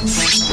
What?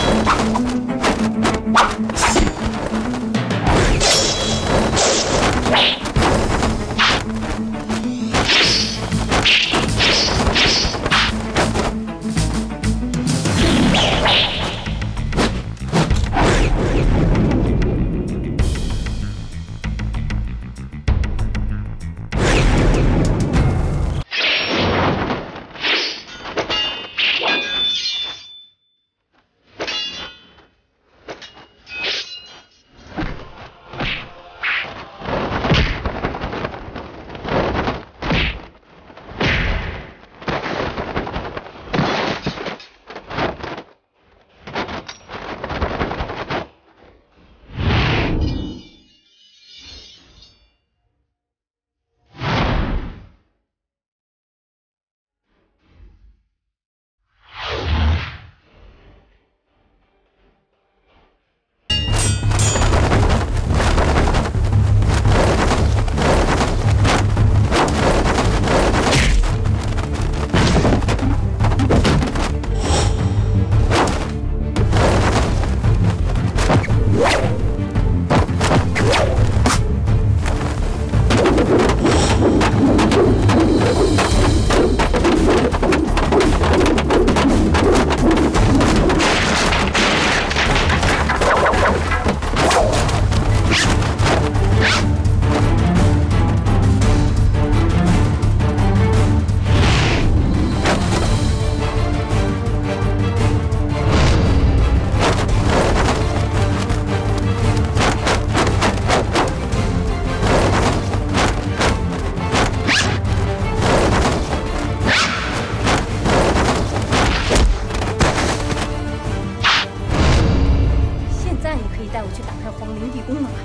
我去打开皇陵地宫了吧？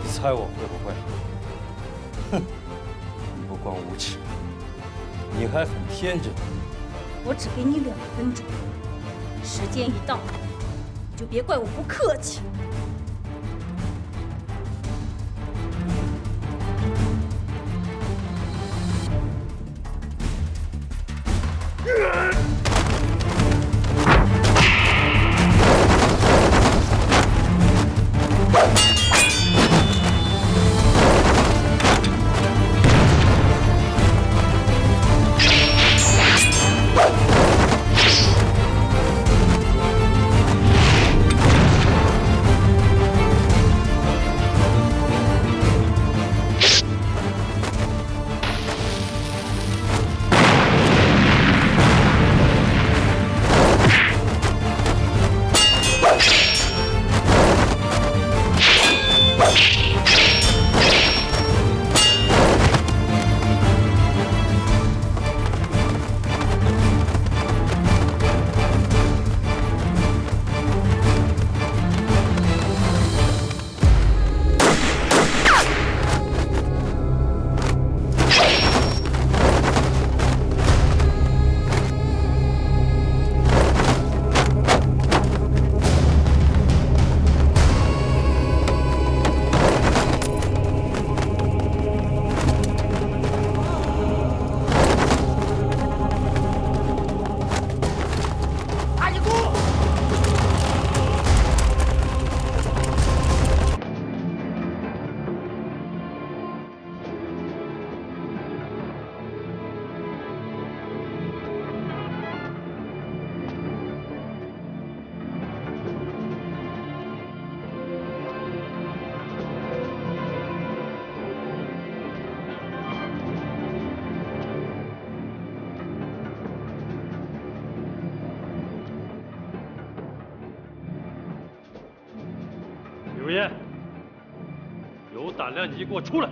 你猜我会不会？哼，你不光无耻，你还很天真。我只给你两分钟，时间一到，你就别怪我不客气。姐有胆量你就给我出来。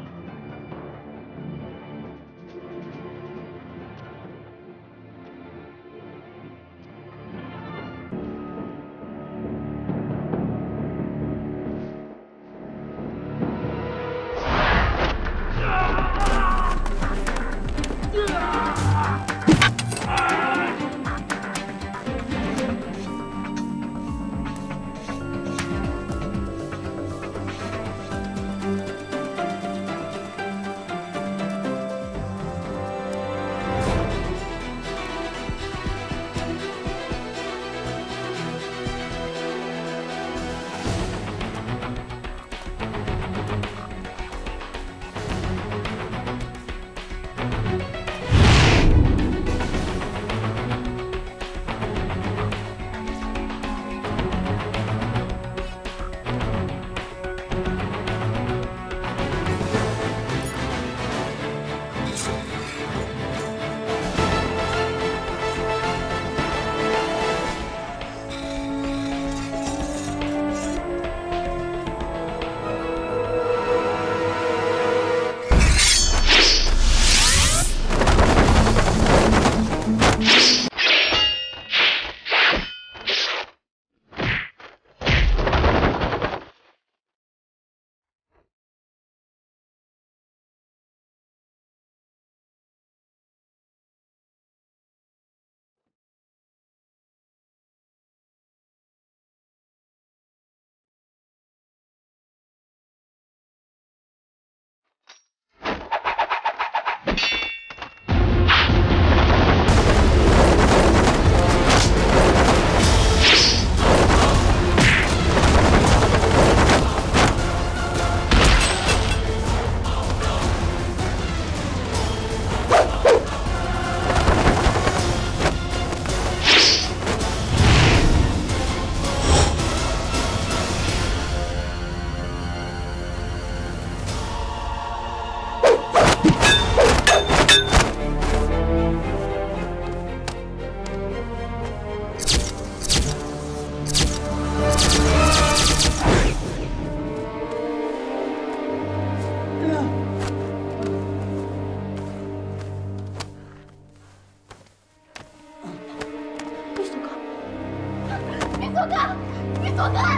Look out!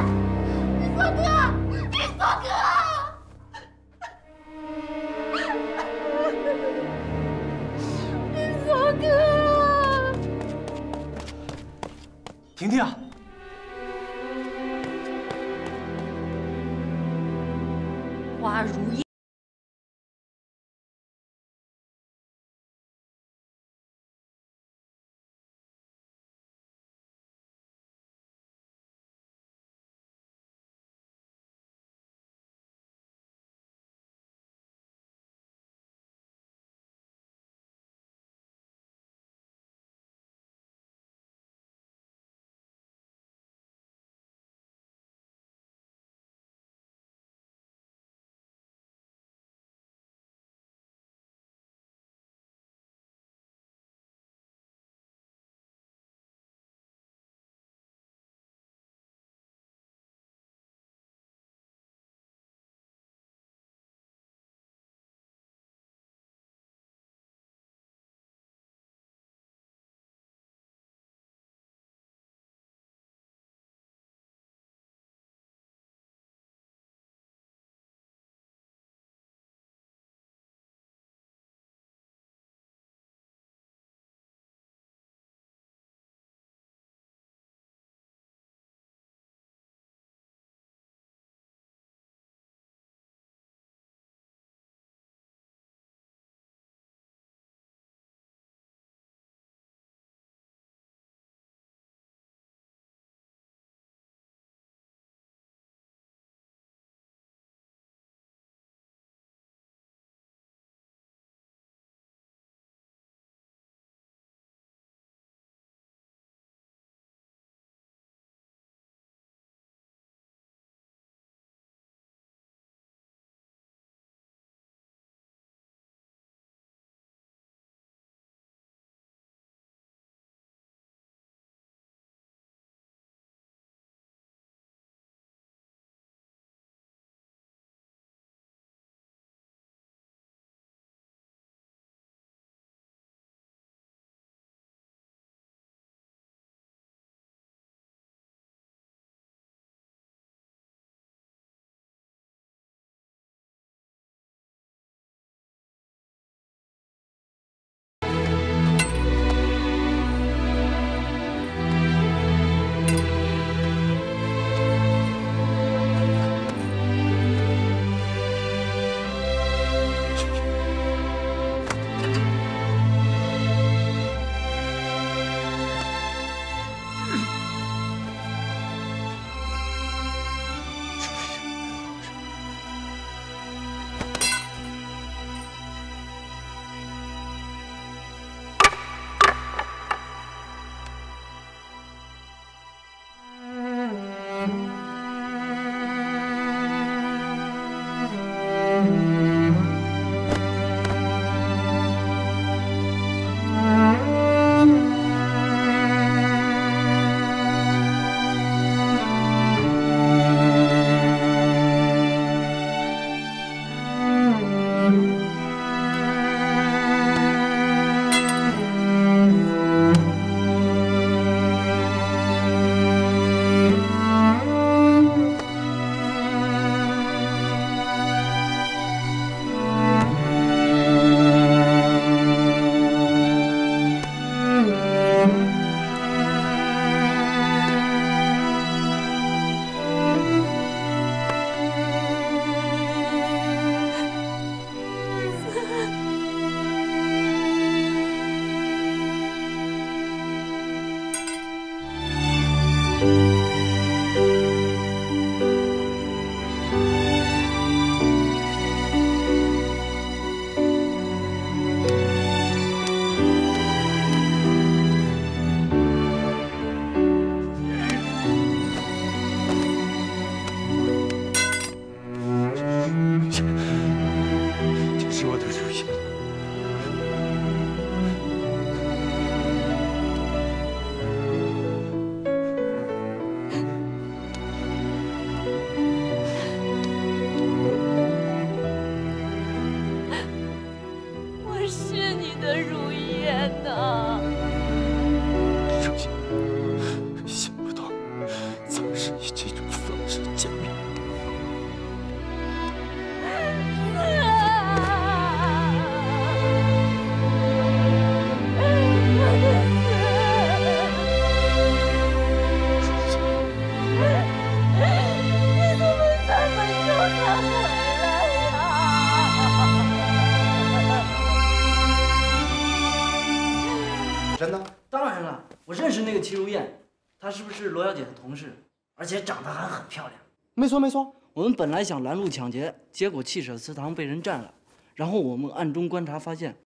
是罗小姐的同事？而且长得还很漂亮。没错没错，我们本来想拦路抢劫，结果汽舍祠堂被人占了，然后我们暗中观察发现。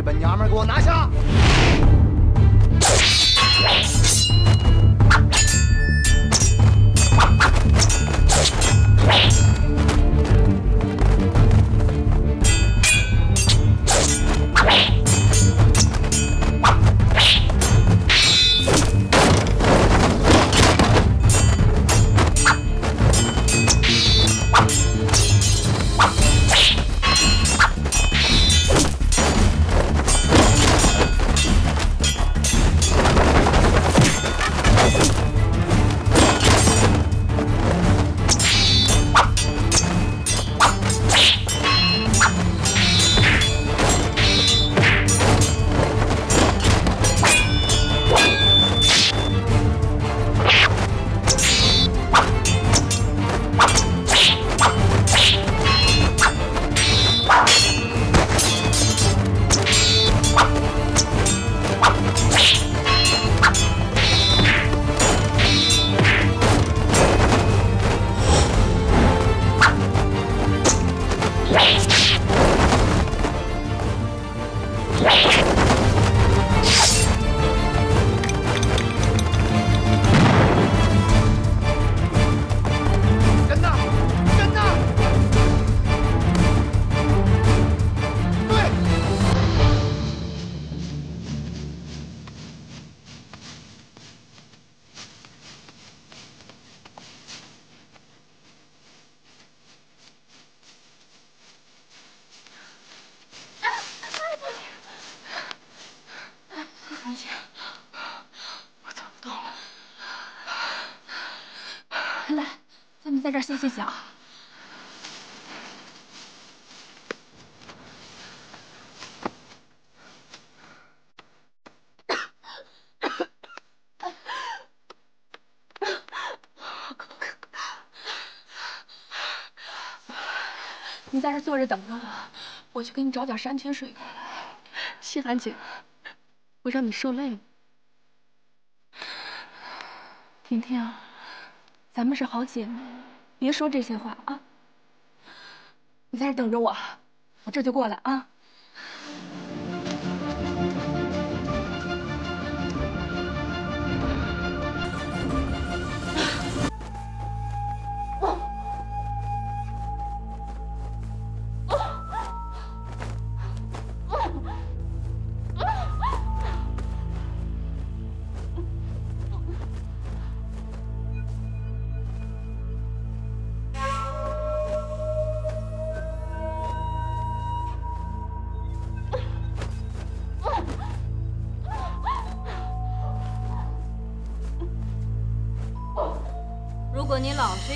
日本娘们给我拿下！这儿歇歇脚。你在这坐着等着我，我去给你找点山泉水过来。西寒姐，我让你受累了。婷婷，咱们是好姐妹，别说这些话啊。你在这等着我，我这就过来啊。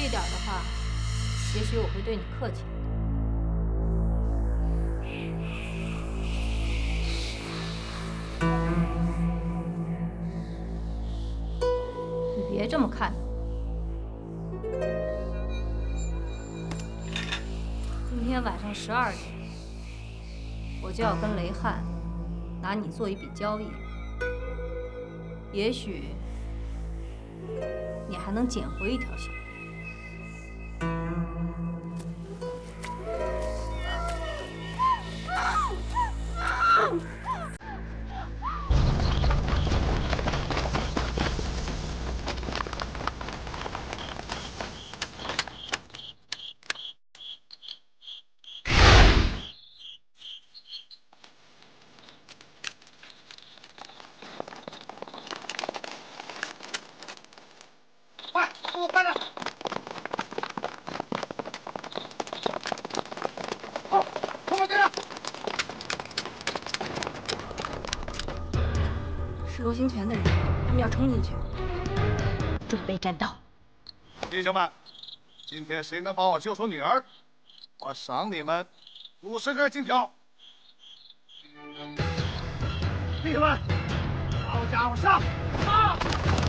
一点的话，也许我会对你客气。你别这么看。今天晚上十二点，我就要跟雷汉拿你做一笔交易，也许你还能捡回一条小命是罗星泉的人，他们要冲进去。准备战斗。弟兄们，今天谁能帮我救出女儿，我赏你们五十根金条。弟兄们，好家伙上！上！